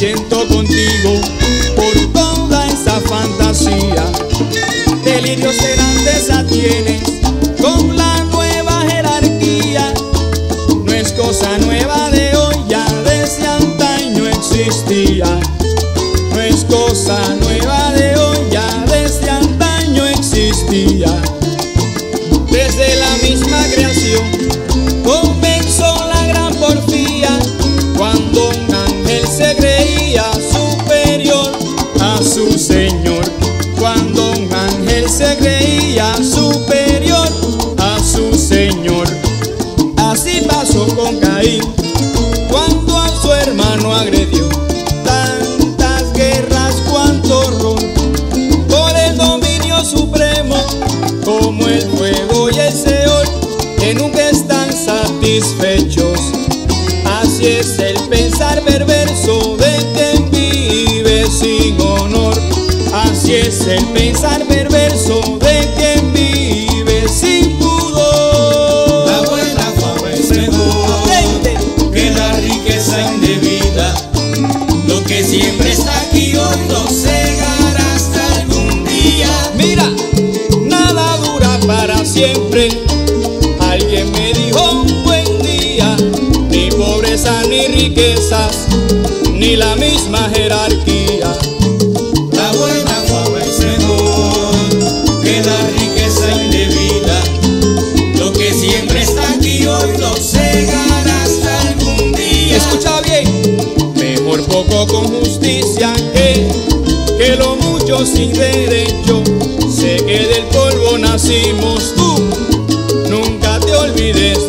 siento contigo por toda esa fantasía. Delirios de serán desatienes con la nueva jerarquía. No es cosa nueva de hoy, ya desde antaño existía. No es cosa nueva de hoy. Con Caín cuando a su hermano agredió. Tantas guerras cuanto horror por el dominio supremo como el fuego y el Seol que nunca están satisfechos. Así es el pensar perverso de quien vive sin honor. Así es el pensar perverso siempre está aquí hoy no cegará hasta algún día. Mira, nada dura para siempre. Alguien me dijo un buen día, ni pobreza ni riquezas, ni la misma jerarquía. La buena fama es mejor que la riqueza indebida. Lo que siempre está aquí hoy no cegará hasta algún día. Escucha bien, mejor poco con que lo mucho sin derecho. Sé que del polvo nacimos tú, nunca te olvides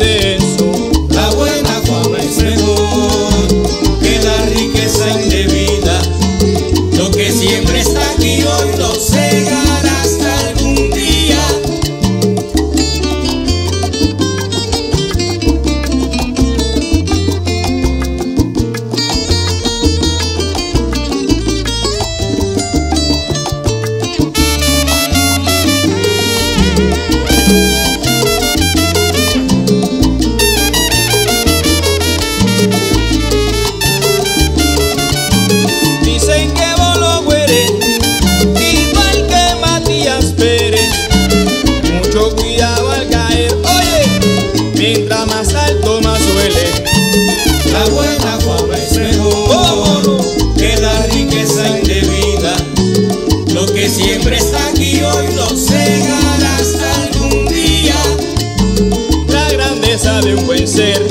de un buen ser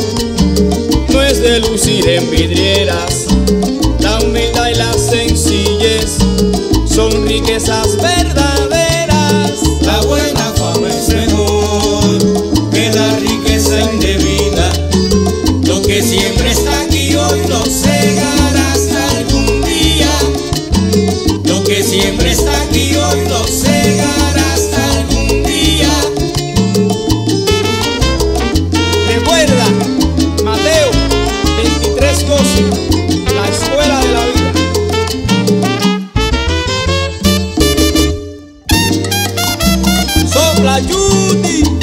no es de lucir en vidrieras. La humildad y la sencillez son riquezas verdaderas. La buena fama es mejor que la riqueza indebida. Lo que siempre está aquí hoy no cegará hasta algún día. Lo que siempre está aquí hoy ajude.